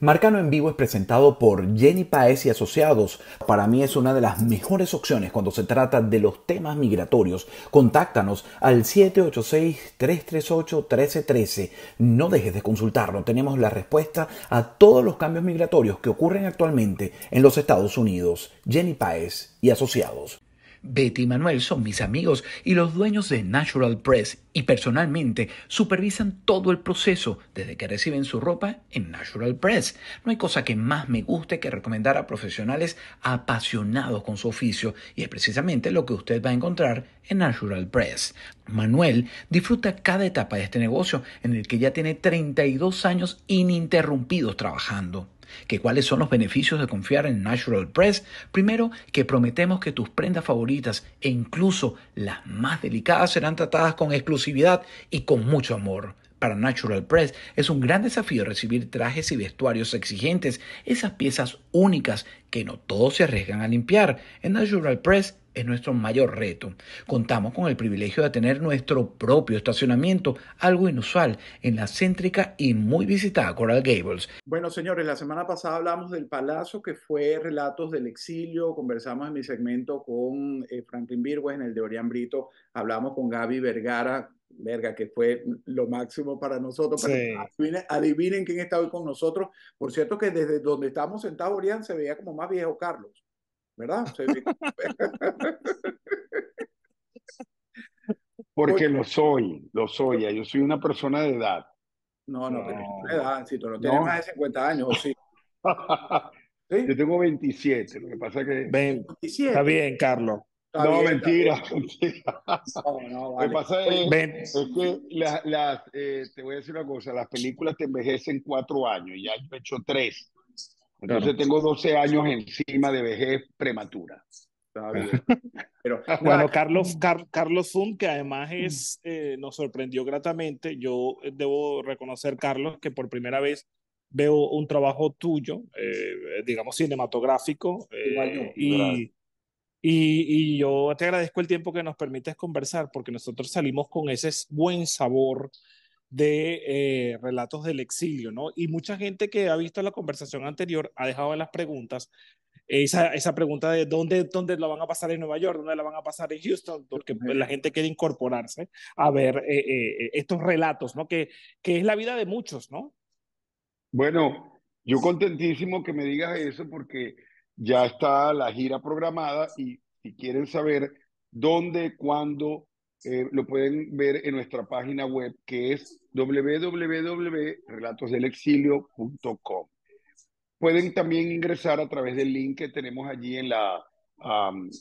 Marcano en vivo es presentado por Jenny Paez y Asociados. Para mí es una de las mejores opciones cuando se trata de los temas migratorios. Contáctanos al 786-338-1313. No dejes de consultarlo. Tenemos la respuesta a todos los cambios migratorios que ocurren actualmente en los Estados Unidos. Jenny Paez y Asociados. Betty y Manuel son mis amigos y los dueños de Natural Press y personalmente supervisan todo el proceso desde que reciben su ropa en Natural Press. No hay cosa que más me guste que recomendar a profesionales apasionados con su oficio y es precisamente lo que usted va a encontrar en Natural Press. Manuel disfruta cada etapa de este negocio en el que ya tiene 32 años ininterrumpidos trabajando que cuáles son los beneficios de confiar en Natural Press. Primero, que prometemos que tus prendas favoritas e incluso las más delicadas serán tratadas con exclusividad y con mucho amor. Para Natural Press es un gran desafío recibir trajes y vestuarios exigentes, esas piezas únicas que no todos se arriesgan a limpiar. En Natural Press es nuestro mayor reto. Contamos con el privilegio de tener nuestro propio estacionamiento, algo inusual en la céntrica y muy visitada Coral Gables. Bueno, señores, la semana pasada hablamos del palacio que fue Relatos del Exilio, conversamos en mi segmento con eh, Franklin Virgües, en el de Orián Brito, hablamos con Gaby Vergara, verga, que fue lo máximo para nosotros. adivinen, quién está hoy con nosotros. Por cierto que desde donde estamos sentados, Orián, se veía como más viejo Carlos. ¿Verdad? Porque lo soy, lo soy. Yo soy una persona de edad. No, no, pero de edad, si tú no tienes más de 50 años, sí. Yo tengo 27, lo que pasa que... 27. Está bien, Carlos. no, mentira, mentira. Lo que pasa es, que las, eh, te voy a decir una cosa, las películas te envejecen cuatro años, y ya he hecho tres. Entonces tengo 12 años encima de vejez prematura. Pero, bueno, Carlos, Carlos Zoom, que además es, eh, nos sorprendió gratamente. Yo debo reconocer, Carlos, que por primera vez veo un trabajo tuyo, eh, digamos, cinematográfico. Eh, y, y, y, yo te agradezco el tiempo que nos permites conversar, porque nosotros salimos con ese buen sabor de eh, relatos del exilio, ¿no? Y mucha gente que ha visto la conversación anterior ha dejado en las preguntas esa, esa pregunta de dónde, dónde la van a pasar en Nueva York, dónde la van a pasar en Houston, porque la gente quiere incorporarse a ver eh, eh, estos relatos, ¿no? Que, que es la vida de muchos, ¿no? Bueno, yo contentísimo que me digas eso porque ya está la gira programada y si quieren saber dónde, cuándo, eh, lo pueden ver en nuestra página web que es www.relatosdelexilio.com. Pueden también ingresar a través del link que tenemos allí en, la,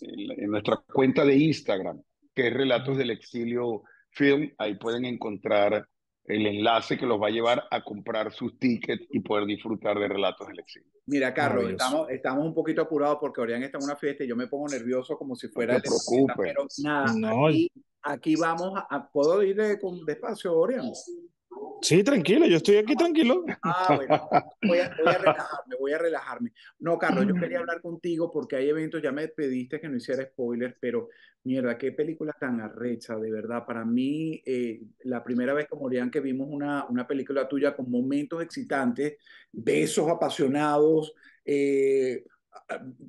en, nuestra cuenta de Instagram, que es Relatos del Exilio Film. Ahí pueden encontrar el enlace que los va a llevar a comprar sus tickets y poder disfrutar de Relatos del Exilio. Mira, Carlos, estamos, estamos un poquito apurados porque Orián está en una fiesta y yo me pongo nervioso como si fuera no te preocupes. pero nada, no, aquí vamos a, ¿puedo ir con despacio, Orián? Sí, tranquilo, yo estoy aquí tranquilo. Ah, bueno, voy a, relajarme, voy a relajarme. No, Carlos, yo quería hablar contigo porque hay eventos, ya me pediste que no hiciera spoilers, pero mierda, qué película tan arrecha, de verdad. Para mí, eh, la primera vez como Orián que vimos una, una película tuya con momentos excitantes, besos apasionados, eh,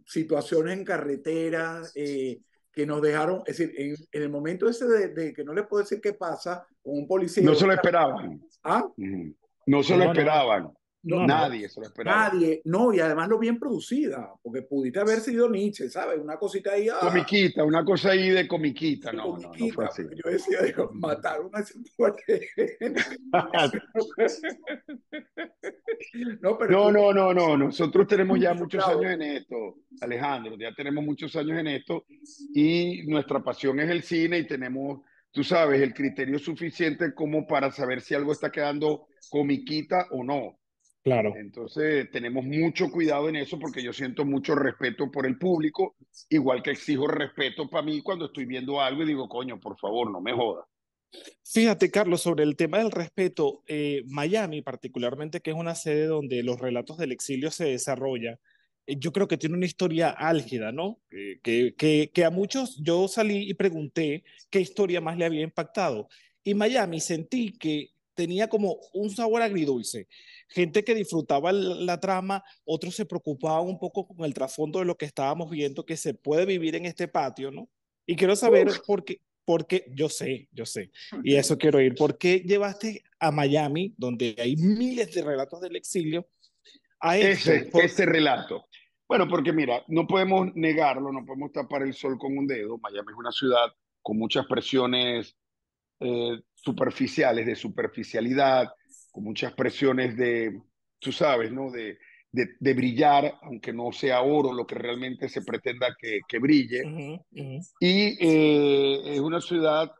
situaciones en carretera, eh, que nos dejaron, es decir, en, el momento ese de, que no le puedo decir qué pasa con un policía. No se lo esperaban. ¿Ah? No se lo esperaban. Nadie se lo esperaba. Nadie, no, y además lo bien producida, porque pudiste haber sido Nietzsche, ¿sabes? Una cosita ahí. Ah, comiquita, una cosa ahí de comiquita, no, no, no fue así. Yo decía, digo, mataron a ese no, pero no, no, no, no, nosotros tenemos ya muchos años en esto, Alejandro, ya tenemos muchos años en esto y nuestra pasión es el cine y tenemos tú sabes, el criterio suficiente como para saber si algo está quedando comiquita o no. Claro. Entonces, tenemos mucho cuidado en eso porque yo siento mucho respeto por el público, igual que exijo respeto para mí cuando estoy viendo algo y digo, coño, por favor, no me jodas. Fíjate, Carlos, sobre el tema del respeto, eh, Miami particularmente, que es una sede donde los relatos del exilio se desarrollan, eh, yo creo que tiene una historia álgida, ¿no? que, que, que a muchos yo salí y pregunté qué historia más le había impactado. Y Miami sentí que tenía como un sabor agridulce. Gente que disfrutaba la, trama, otros se preocupaban un poco con el trasfondo de lo que estábamos viendo que se puede vivir en este patio, ¿no? Y quiero saber por qué, porque yo sé, yo sé, y eso quiero ir, ¿por qué llevaste a Miami, donde hay miles de relatos del exilio, a ese, ese relato? Bueno, porque mira, no podemos negarlo, no podemos tapar el sol con un dedo. Miami es una ciudad con muchas presiones eh, superficiales, de superficialidad, con muchas presiones de, tú sabes, ¿no? De, de, brillar, aunque no sea oro lo que realmente se pretenda que, que brille. Y eh, es una ciudad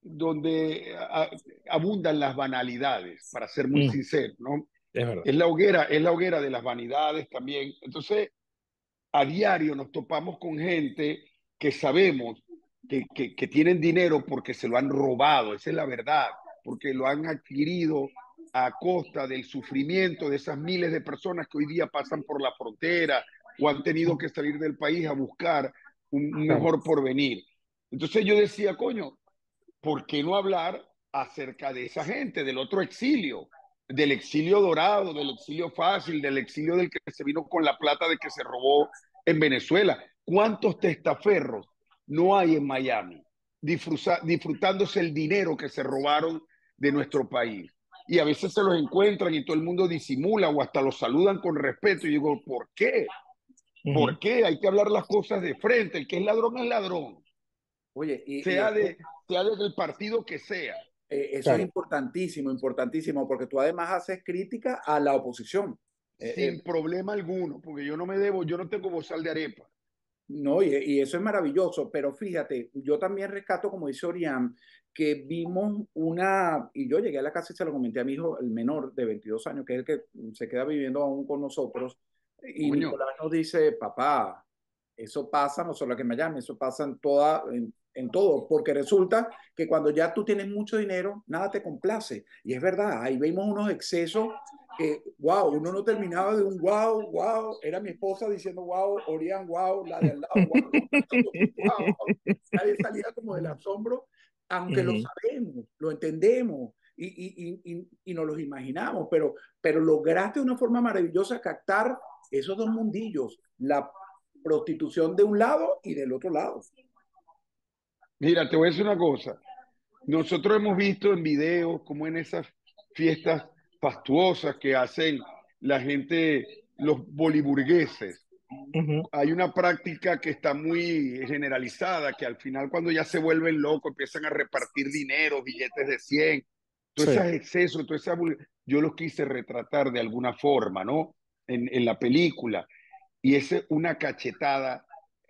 donde abundan las banalidades, para ser muy mm. sincero, ¿no? Es, es, la hoguera, es la hoguera de las vanidades también. Entonces, a diario nos topamos con gente que sabemos que, que, tienen dinero porque se lo han robado, esa es la verdad, porque lo han adquirido a costa del sufrimiento de esas miles de personas que hoy día pasan por la frontera o han tenido que salir del país a buscar un, mejor porvenir. Entonces yo decía, coño, ¿por qué no hablar acerca de esa gente, del otro exilio? del exilio dorado, del exilio fácil, del exilio del que se vino con la plata de que se robó en Venezuela. ¿Cuántos testaferros no hay en Miami disfrutándose el dinero que se robaron de nuestro país? Y a veces se los encuentran y todo el mundo disimula o hasta los saludan con respeto. Y digo, ¿por qué? ¿Por qué? Hay que hablar las cosas de frente. El que es ladrón es ladrón. Oye, y, sea, de, sea del partido que sea. Eh, eso es importantísimo, importantísimo, porque tú además haces crítica a la oposición. Eh, Sin eh, problema alguno, porque yo no me debo, yo no tengo bozal de arepa. No, y, y, eso es maravilloso, pero fíjate, yo también rescato, como dice Orián, que vimos una, y yo llegué a la casa y se lo comenté a mi hijo, el menor de 22 años, que es el que se queda viviendo aún con nosotros, y Nicolás nos dice, papá, eso pasa no solo aquí en Miami, eso pasa en toda, en, en todo, porque resulta que cuando ya tú tienes mucho dinero, nada te complace. Y es verdad, ahí vemos unos excesos que, wow, uno no terminaba de un wow, wow, era mi esposa diciendo wow, Orián, wow, la de al lado, wow, Nadie salía como del asombro, aunque lo sabemos, lo entendemos y, y, y, y, nos los imaginamos, pero, pero lograste de una forma maravillosa captar esos dos mundillos, la prostitución de un lado y del otro lado. Mira, te voy a decir una cosa. Nosotros hemos visto en videos como en esas fiestas fastuosas que hacen la gente, los boliburgueses. Hay una práctica que está muy generalizada, que al final cuando ya se vuelven locos empiezan a repartir dinero, billetes de 100, todo ese exceso, todo esa, yo los quise retratar de alguna forma, ¿no? En, en la película. Y es una cachetada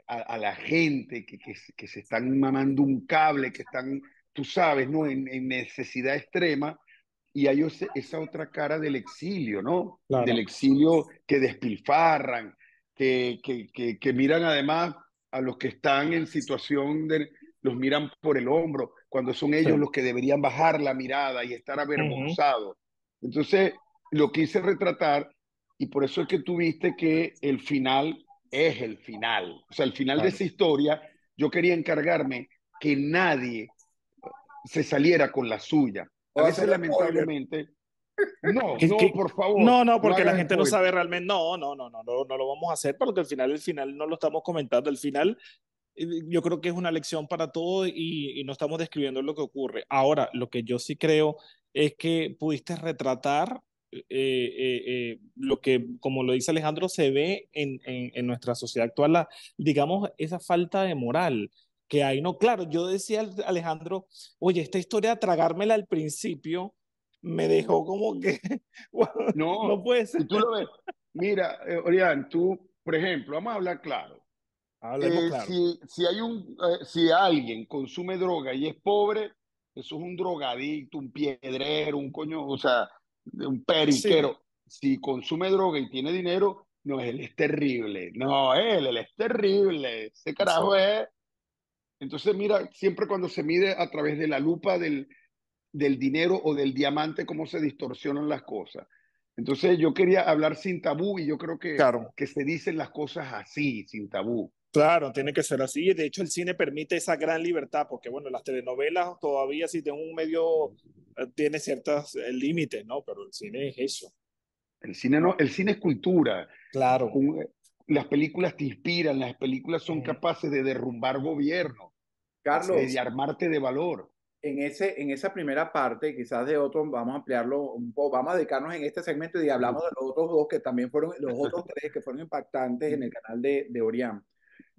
a, la gente que, que, se están mamando un cable, que están, tú sabes, ¿no? En, necesidad extrema. Y hay esa otra cara del exilio, ¿no? Del exilio que despilfarran, que, que, que, miran además a los que están en situación de, los miran por el hombro, cuando son ellos los que deberían bajar la mirada y estar avergonzados. Entonces, lo quise retratar y por eso es que tuviste que el final es el final. O sea, el final de esa historia, yo quería encargarme que nadie se saliera con la suya. A veces, lamentablemente. No, no, por favor. No, no, porque la gente no sabe realmente. No, no, no, no, no, no lo vamos a hacer porque al final, el final no lo estamos comentando. El final, eh, yo creo que es una lección para todos y, y no estamos describiendo lo que ocurre. Ahora, lo que yo sí creo es que pudiste retratar eh, eh, eh, lo que, como lo dice Alejandro, se ve en, en, nuestra sociedad actual, digamos, esa falta de moral que hay. No, claro, yo decía Alejandro, oye, esta historia, tragármela al principio, me dejó como que, no, no puede ser. Tú lo ves. Mira, Orián, tú, por ejemplo, vamos a hablar claro. claro. Si, si, hay un, si alguien consume droga y es pobre, eso es un drogadicto, un piedrero, un coño, o sea, un periquero. Si consume droga y tiene dinero, no, él es terrible. No, él, él es terrible. Ese carajo es. Entonces, mira, siempre cuando se mide a través de la lupa del, del dinero o del diamante, cómo se distorsionan las cosas. Entonces, yo quería hablar sin tabú y yo creo que, que se dicen las cosas así, sin tabú. Claro, tiene que ser así. De hecho, el cine permite esa gran libertad, porque bueno, las telenovelas todavía si tengo un medio tiene ciertos eh, límites, ¿no? Pero el cine es eso. El cine, no, el cine es cultura. Claro. Las películas te inspiran, las películas son capaces de derrumbar gobierno, Carlos, de armarte de valor. En, ese, en esa primera parte, quizás de otro, vamos a ampliarlo un poco, vamos a dedicarnos en este segmento y hablamos de los otros dos que también fueron, los otros tres que fueron impactantes en el canal de, de Orián.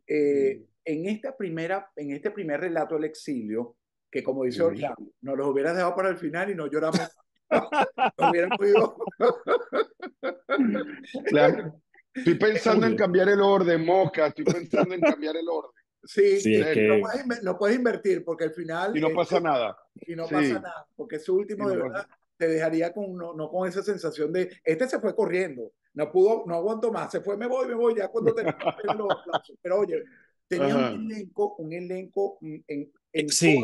Eh, en, esta primera, en este primer relato del exilio, que como dice Orián, nos los hubieras dejado para el final y no lloramos. no hubieran podido. claro. Estoy pensando en cambiar el orden, Moca. Estoy pensando en cambiar el orden. Sí, sí lo, puedes, invertir porque al final. Y no pasa nada. Y no pasa nada, porque ese último de verdad te dejaría con no, no, con esa sensación de. Este se fue corriendo, no pudo, no aguanto más, se fue, me voy, me voy, ya cuando te los aplausos. Pero oye, tenía un elenco, un elenco en, en sí.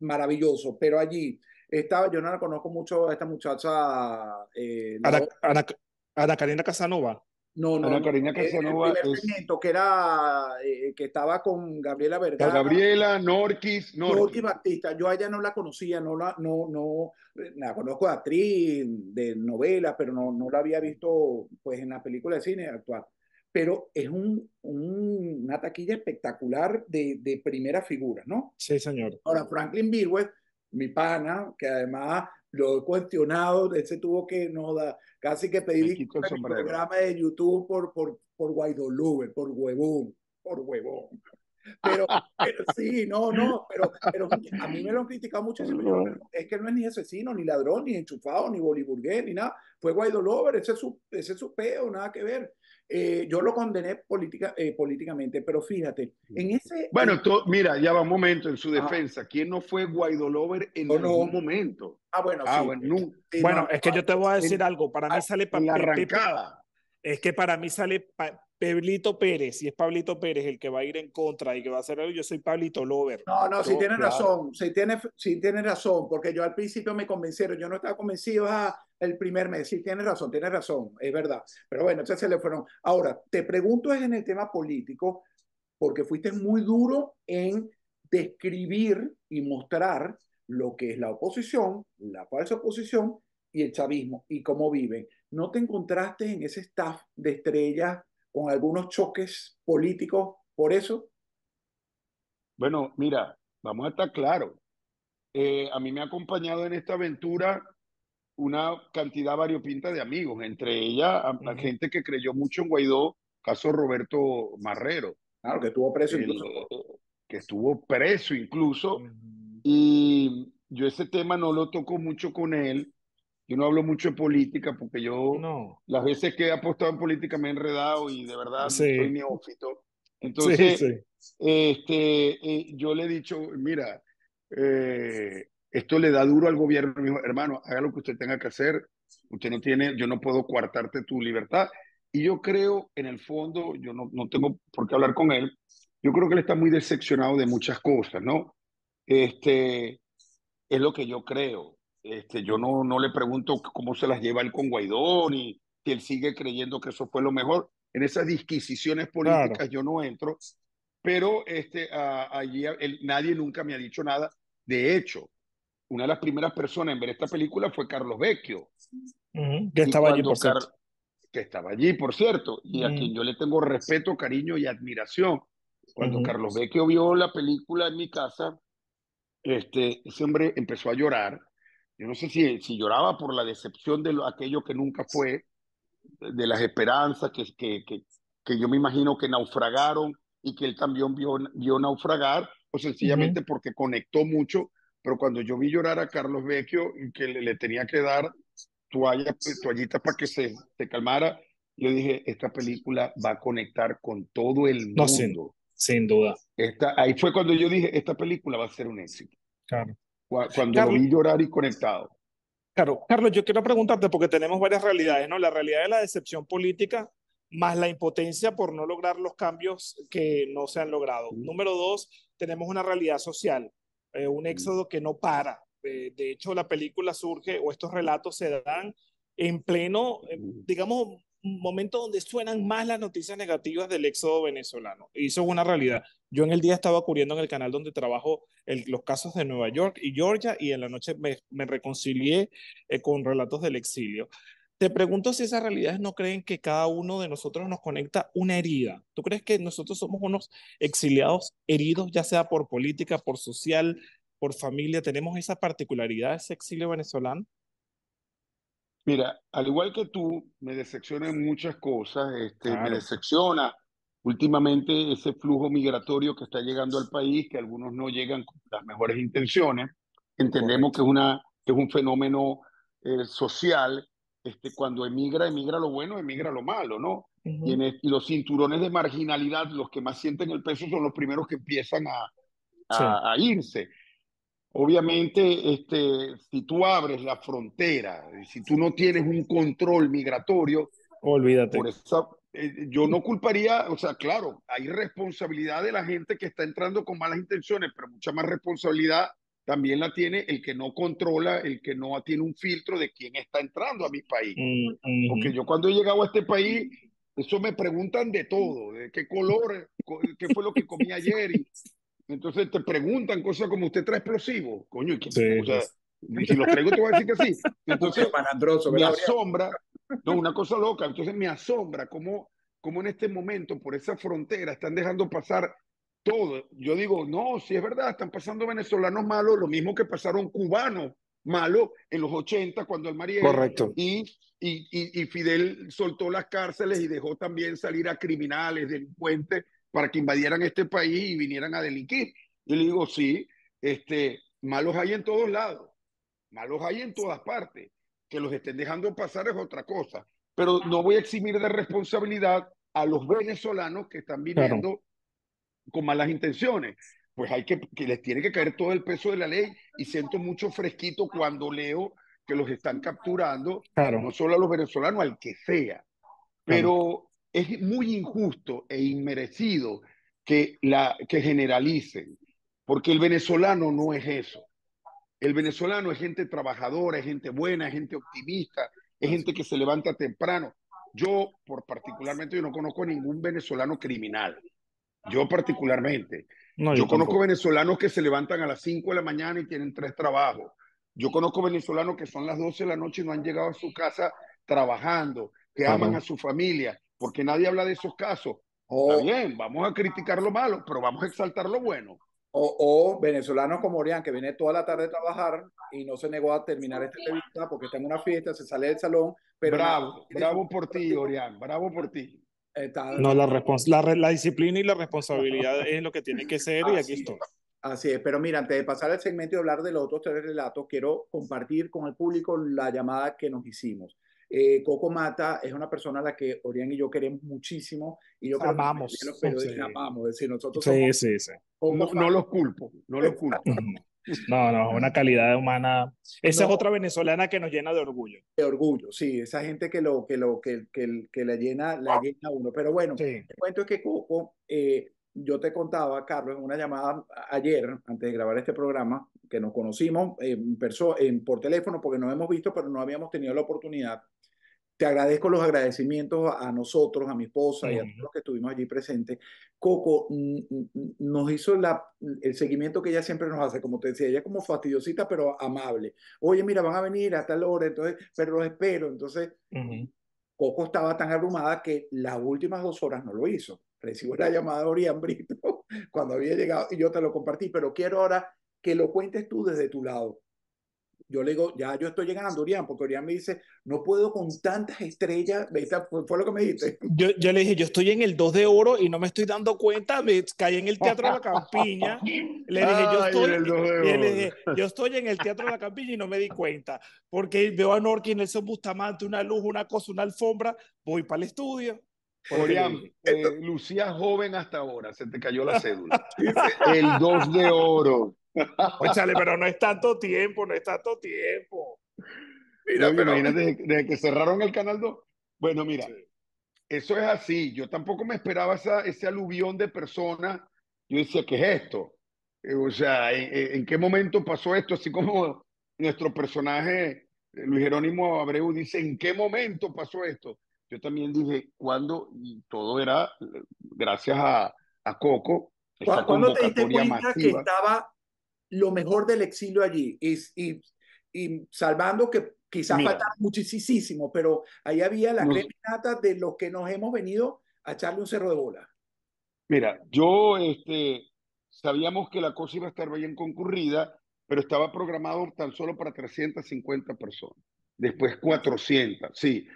Maravilloso, pero allí estaba, yo no la conozco mucho a esta muchacha. Eh, Ana, Ana, Ana Karina Casanova. No, no, Ana Karina Casanova el, es... que era eh, que estaba con Gabriela Vergara. Gabriela, Norquis, Norquis. Norquis Batista. Yo a ella no la conocía, no la, no, no, la conozco de actriz, de novela, pero no, no la había visto pues en la película de cine actual. Pero es un, un, una taquilla espectacular de, de primera figura, ¿no? Sí, señor. Ahora, Franklin Birwell, mi pana, que además lo he cuestionado, ese tuvo que no da, casi que pedir un programa de YouTube por, por, por Guaidó por huevón, por huevón. Pero, pero, sí, no, no, pero, pero a mí me lo han criticado muchísimo. es que no es ni asesino, ni ladrón, ni enchufado, ni boliburgués, ni nada. Fue Guaidó Lover, ese es su, ese es su peo, nada que ver. Eh, yo lo condené política, eh, políticamente, pero fíjate, en ese... Bueno, mira, ya va un momento en su defensa. ¿Quién no fue Guaidó Lover en algún momento? Ah, bueno, ah, sí. Bueno, bueno es que yo te voy a decir algo. Para mí sale... En la arrancada. Es que para mí sale Pablito Pérez, si es Pablito Pérez el que va a ir en contra y que va a hacer algo, yo soy Pablito Lover. No, no, si tiene razón, si tiene, si tiene razón, porque yo al principio me convencieron, yo no estaba convencido ah, el primer mes, sí tiene razón, tiene razón, es verdad. Pero bueno, entonces se le fueron. Ahora, te pregunto es en el tema político, porque fuiste muy duro en describir y mostrar lo que es la oposición, la falsa oposición y el chavismo y cómo viven. ¿No te encontraste en ese staff de estrellas con algunos choques políticos por eso? Bueno, mira, vamos a estar claros. Eh, a mí me ha acompañado en esta aventura una cantidad variopinta de amigos, entre ellas a, gente que creyó mucho en Guaidó, caso Roberto Marrero. Claro, que estuvo preso incluso. que estuvo preso incluso. Y yo ese tema no lo toco mucho con él, yo no hablo mucho de política porque yo las veces que he apostado en política me he enredado y de verdad soy neófito. Entonces, este, eh, yo le he dicho, mira, eh, esto le da duro al gobierno, mi hermano, haga lo que usted tenga que hacer, usted no tiene, yo no puedo coartarte tu libertad. Y yo creo, en el fondo, yo no, no tengo por qué hablar con él, yo creo que él está muy decepcionado de muchas cosas, ¿no? Este, es lo que yo creo. Este, yo no, no le pregunto cómo se las lleva él con Guaidó, ni si él sigue creyendo que eso fue lo mejor. En esas disquisiciones políticas yo no entro, pero este, allí nadie nunca me ha dicho nada. De hecho, una de las primeras personas en ver esta película fue Carlos Vecchio. que estaba allí, por cierto. Que estaba allí, por cierto, y a quien yo le tengo respeto, cariño y admiración. Cuando Carlos Vecchio vio la película en mi casa, este, ese hombre empezó a llorar yo no sé si, si lloraba por la decepción de lo, aquello que nunca fue, de las esperanzas que, que, que, que, yo me imagino que naufragaron y que él también vio, vio naufragar, o sencillamente porque conectó mucho. Pero cuando yo vi llorar a Carlos Vecchio y que le, le tenía que dar toalla, toallitas para que se, se calmara, yo dije, esta película va a conectar con todo el mundo. No, sin, duda. Esta, ahí fue cuando yo dije, esta película va a ser un éxito. Claro. Cuando lo vi llorar y conectado. Claro, Carlos, yo quiero preguntarte porque tenemos varias realidades, ¿no? La realidad de la decepción política más la impotencia por no lograr los cambios que no se han logrado. Número dos, tenemos una realidad social, eh, un éxodo que no para. de hecho, la película surge o estos relatos se dan en pleno, eh, digamos, momento donde suenan más las noticias negativas del éxodo venezolano. Y eso es una realidad. Yo en el día estaba cubriendo en el canal donde trabajo los casos de Nueva York y Georgia y en la noche me, me reconcilié eh, con relatos del exilio. Te pregunto si esas realidades no creen que cada uno de nosotros nos conecta una herida. ¿Tú crees que nosotros somos unos exiliados heridos, ya sea por política, por social, por familia? ¿Tenemos esa particularidad, ese exilio venezolano? Mira, al igual que tú, me decepcionan muchas cosas. Este, Me decepciona últimamente ese flujo migratorio que está llegando al país, que algunos no llegan con las mejores intenciones. Entendemos que es, una, que es un fenómeno eh, social. Este, cuando emigra, emigra lo bueno, emigra lo malo, ¿no? y, los cinturones de marginalidad, los que más sienten el peso, son los primeros que empiezan a, a irse. Obviamente, este, si tú abres la frontera, si tú no tienes un control migratorio, olvídate. Por eh, yo no culparía, o sea, claro, hay responsabilidad de la gente que está entrando con malas intenciones, pero mucha más responsabilidad también la tiene el que no controla, el que no tiene un filtro de quién está entrando a mi país. Mm, Porque yo cuando he llegado a este país, eso me preguntan de todo, de qué color, qué fue lo que comí ayer, y entonces te preguntan cosas como usted trae explosivos. Coño, ¿y o sea, si los traigo te voy a decir que sí. Entonces me asombra, no, una cosa loca, entonces me asombra cómo, cómo en este momento por esa frontera están dejando pasar todo. Yo digo, no, si es verdad, están pasando venezolanos malos, lo mismo que pasaron cubanos malos en los 80 cuando el Mariel. Correcto. Y, y, y Fidel soltó las cárceles y dejó también salir a criminales, delincuentes para que invadieran este país y vinieran a delinquir. Yo le digo, sí, este, malos hay en todos lados, malos hay en todas partes. Que los estén dejando pasar es otra cosa. Pero no voy a eximir de responsabilidad a los venezolanos que están viniendo con malas intenciones. Pues hay que, que les tiene que caer todo el peso de la ley y siento mucho fresquito cuando leo que los están capturando, no solo a los venezolanos, al que sea. Pero es muy injusto e inmerecido que, la, que generalicen, porque el venezolano no es eso. El venezolano es gente trabajadora, es gente buena, es gente optimista, es gente que se levanta temprano. Yo, por particularmente, yo no conozco ningún venezolano criminal. Yo particularmente. yo, conozco venezolanos que se levantan a las 5 de la mañana y tienen tres trabajos. Yo conozco venezolanos que son las 12 de la noche y no han llegado a su casa trabajando, que aman a su familia, porque nadie habla de esos casos. Está bien, vamos a criticar lo malo, pero vamos a exaltar lo bueno. O, venezolanos como Orián, que viene toda la tarde a trabajar y no se negó a terminar esta entrevista porque está en una fiesta, se sale del salón. Pero bravo, bravo por ti, Orián, bravo por ti. No, la, la, la, disciplina y la responsabilidad es lo que tiene que ser y aquí estoy. Así es, pero mira, antes de pasar al segmento y hablar de los otros tres relatos, quiero compartir con el público la llamada que nos hicimos. Eh, Coco Mata es una persona a la que Orián y yo queremos muchísimo. Y yo amamos. Creo que amamos. Es decir, nosotros sí, sí, sí. No, no, los culpo, no los culpo. No, no, una calidad humana. Esa es otra venezolana que nos llena de orgullo. De orgullo, sí, esa gente que lo que lo que, que, que la llena, la llena a uno. Pero bueno, el cuento es que eh, yo te contaba, Carlos, en una llamada ayer, antes de grabar este programa, que nos conocimos en en, por teléfono porque nos hemos visto, pero no habíamos tenido la oportunidad te agradezco los agradecimientos a nosotros, a mi esposa y a todos los que estuvimos allí presentes. Coco nos hizo la, el seguimiento que ella siempre nos hace, como te decía, ella como fastidiosita, pero amable. Oye, mira, van a venir a tal hora, entonces, pero los espero. Entonces, Coco estaba tan abrumada que las últimas dos horas no lo hizo. Recibo la llamada de Orián Brito cuando había llegado y yo te lo compartí, pero quiero ahora que lo cuentes tú desde tu lado yo le digo, ya yo estoy llegando, Orián, porque Orián me dice, no puedo con tantas estrellas, fue, lo que me dijiste. Yo, yo, le dije, yo estoy en el 2 de oro y no me estoy dando cuenta, me caí en el Teatro de la Campiña, le dije, yo estoy, le yo estoy en el Teatro de la Campiña y no me di cuenta, porque veo a Norky, Nelson Bustamante, una luz, una cosa, una alfombra, voy para el estudio. Orián, eh, Lucía joven hasta ahora, se te cayó la cédula. el 2 de oro. Óchale, pero no es tanto tiempo, no es tanto tiempo. Mira, pero... imagínate desde, que cerraron el canal 2. Bueno, mira, eso es así. Yo tampoco me esperaba esa, ese aluvión de personas. Yo decía, ¿qué es esto? Eh, o sea, ¿en, qué momento pasó esto? Así como nuestro personaje, eh, Luis Jerónimo Abreu, dice, ¿en qué momento pasó esto? Yo también dije, ¿cuándo? Y todo era eh, gracias a, a Coco, ¿Cuándo te diste cuenta que estaba lo mejor del exilio allí? Y, y, y salvando que quizás faltaba muchísimo, pero ahí había la crema de los que nos hemos venido a echarle un cerro de bola. Mira, yo este, sabíamos que la cosa iba a estar bien concurrida, pero estaba programado tan solo para 350 personas. Después 400, sí.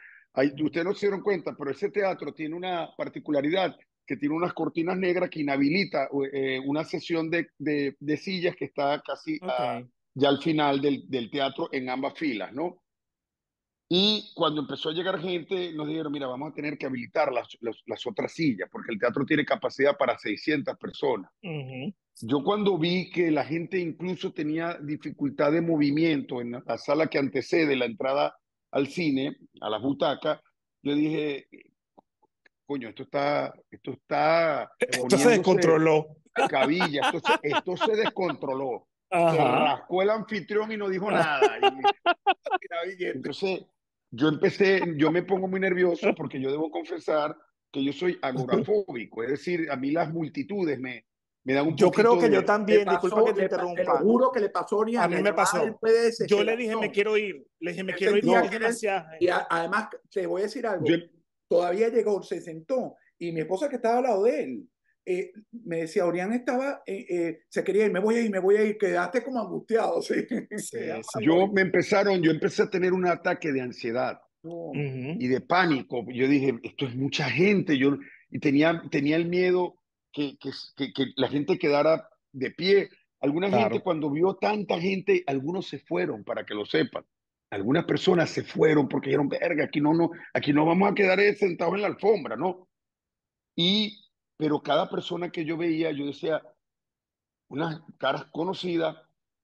ustedes no se dieron cuenta, pero ese teatro tiene una particularidad que tiene unas cortinas negras que inhabilita eh, una sesión de, de, sillas que está casi ya al final del, del teatro en ambas filas, ¿no? Y cuando empezó a llegar gente, nos dijeron, mira, vamos a tener que habilitar las, las, otras sillas, porque el teatro tiene capacidad para 600 personas. Yo cuando vi que la gente incluso tenía dificultad de movimiento en la sala que antecede la entrada al cine, a la butaca, yo dije, coño, esto está, esto está... Esto se descontroló. Cabilla, esto se, esto se descontroló. Se rascó el anfitrión y no dijo nada. entonces, yo empecé, yo me pongo muy nervioso porque yo debo confesar que yo soy agorafóbico, es decir, a mí las multitudes me, me dan un Yo creo que yo también, disculpa que te interrumpa. Te lo juro que le pasó a mí me pasó. Yo le dije, me quiero ir. Le dije, me quiero ir. y además, te voy a decir algo. Todavía llegó, se sentó y mi esposa que estaba al lado de él, eh, me decía, Orián estaba, eh, eh, se quería ir, me voy a ir, me voy a ir, quedaste como angustiado. ¿sí? Yo me empezaron, yo empecé a tener un ataque de ansiedad y de pánico. Yo dije, esto es mucha gente, yo, y tenía, tenía el miedo que, que, que, la gente quedara de pie. Alguna gente cuando vio tanta gente, algunos se fueron, para que lo sepan. Algunas personas se fueron porque dijeron, verga, aquí no, no, aquí no vamos a quedar sentados en la alfombra, ¿no? Y pero cada persona que yo veía, yo decía, unas caras conocidas,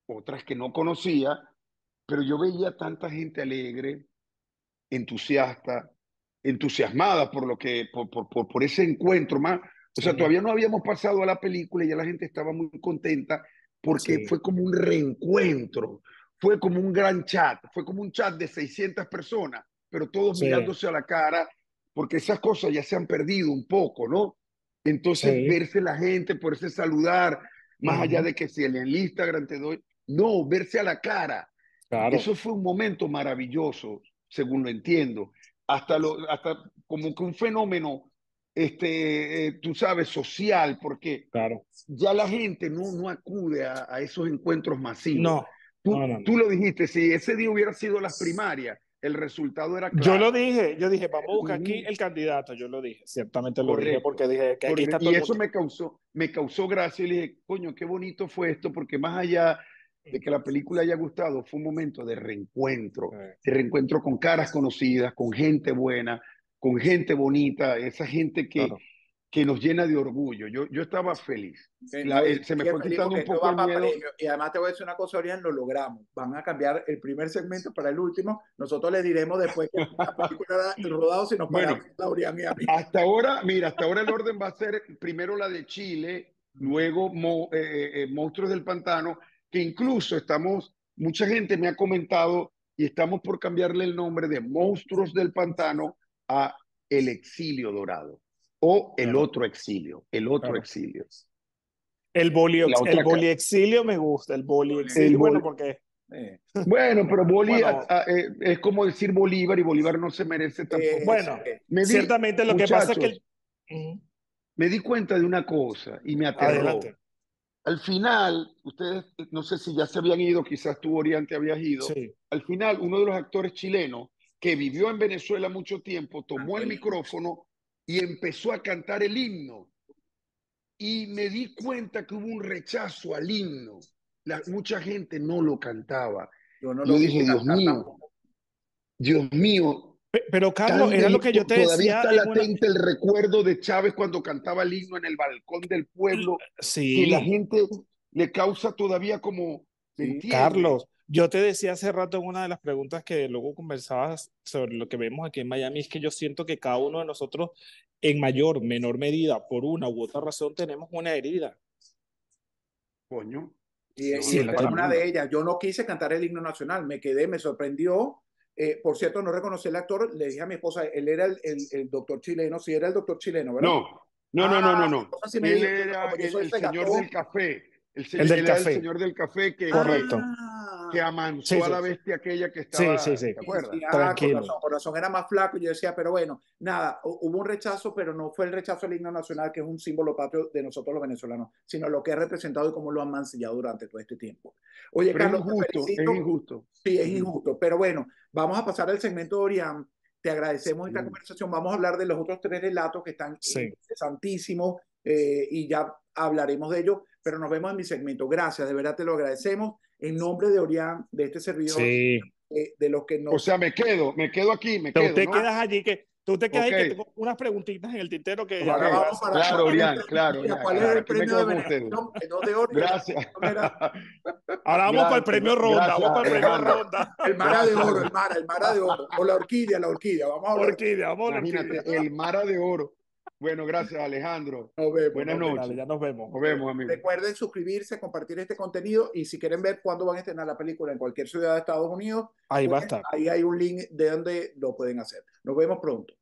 otras que no conocía, pero yo veía tanta gente alegre, entusiasta, entusiasmada por lo que, por, por, por, ese encuentro más. O sea, todavía no habíamos pasado a la película y ya la gente estaba muy contenta porque fue como un reencuentro, fue como un gran chat, fue como un chat de 600 personas, pero todos mirándose a la cara, porque esas cosas ya se han perdido un poco, ¿no? Entonces, verse la gente, poderse saludar, más allá de que si en el Instagram te doy, no, verse a la cara. Eso fue un momento maravilloso, según lo entiendo. Hasta, lo, hasta como que un fenómeno, este, eh, tú sabes, social, porque claro. ya la gente no, no acude a, esos encuentros masivos. No. Tú, no, tú lo dijiste, si ese día hubiera sido las primarias, el resultado era claro. Yo lo dije, yo dije, vamos a buscar aquí el candidato, yo lo dije, ciertamente lo dije porque dije que aquí está todo Y eso me causó, me causó gracia y le dije, coño, qué bonito fue esto, porque más allá de que la película haya gustado, fue un momento de reencuentro, de reencuentro con caras conocidas, con gente buena, con gente bonita, esa gente que, que nos llena de orgullo. Yo, yo estaba feliz. se me fue quitando un poco el miedo. Y además te voy a decir una cosa, Orián, lo logramos. Van a cambiar el primer segmento para el último. Nosotros les diremos después que la película rodado si nos bueno, Orián y a mí. Hasta ahora, mira, hasta ahora el orden va a ser primero la de Chile, luego eh, eh, eh, Monstruos del Pantano, que incluso estamos, mucha gente me ha comentado y estamos por cambiarle el nombre de Monstruos del Pantano a El Exilio Dorado o el otro exilio, el otro exilio. El boli, el boli exilio me gusta, el boli exilio, bueno, porque... Eh. Bueno, pero boli eh, es como decir Bolívar y Bolívar no se merece tampoco. bueno, ciertamente lo que pasa es que... Me di cuenta de una cosa y me aterró. Al final, ustedes, no sé si ya se habían ido, quizás tú, Oriente, habías ido. Al final, uno de los actores chilenos que vivió en Venezuela mucho tiempo tomó el micrófono y empezó a cantar el himno. Y me di cuenta que hubo un rechazo al himno. La, mucha gente no lo cantaba. Yo, no lo dije, Dios mío, Dios mío. Pero Carlos, era lo que yo te decía. Todavía está latente el recuerdo de Chávez cuando cantaba el himno en el balcón del pueblo. Sí. Que la gente le causa todavía como... Carlos, yo te decía hace rato en una de las preguntas que luego conversabas sobre lo que vemos aquí en Miami, es que yo siento que cada uno de nosotros, en mayor, menor medida, por una u otra razón, tenemos una herida. Coño. Y, es una de ellas. Yo no quise cantar el himno nacional, me quedé, me sorprendió. Eh, por cierto, no reconocí al actor, le dije a mi esposa, él era el, el, doctor chileno, sí era el doctor chileno, ¿verdad? No, No, no, no, no, no. Ah, él era el, señor del café. El, el del café. el señor del café que, Correcto. que amansó a la bestia aquella que estaba. Sí, sí, sí. ¿Te acuerdas? Ah, Tranquilo. Por razón, era más flaco. Yo decía, pero bueno, nada, hubo un rechazo, pero no fue el rechazo al himno nacional, que es un símbolo patrio de nosotros los venezolanos, sino lo que ha representado y cómo lo han mancillado durante todo este tiempo. Oye, Carlos, es injusto, es injusto. Sí, es injusto. Pero bueno, vamos a pasar al segmento de Orián. Te agradecemos esta conversación. Vamos a hablar de los otros tres relatos que están interesantísimos eh, y ya hablaremos de ellos, pero nos vemos en mi segmento. Gracias, de verdad te lo agradecemos en nombre de Orián, de este servidor, sí. eh, de los que no. O sea, me quedo, me quedo aquí, me quedo. Te quedas allí que Tú te quedas okay. ahí que tengo unas preguntitas en el tintero que ya vamos para Claro, Orián, claro. ¿Cuál es el premio de Venezuela? de oro. Gracias. Ahora vamos para el premio Ronda, vamos para el premio Ronda. El Mara de Oro, el Mara, el Mara de Oro. O la orquídea, la orquídea. Vamos a la orquídea, vamos a la orquídea. el Mara de Oro. Bueno, gracias Alejandro. Nos vemos, Buenas noches. Ya nos vemos. Nos vemos, amigos. Recuerden suscribirse, compartir este contenido y si quieren ver cuándo van a estrenar la película en cualquier ciudad de Estados Unidos, ahí pues, va a estar. Ahí hay un link de donde lo pueden hacer. Nos vemos pronto.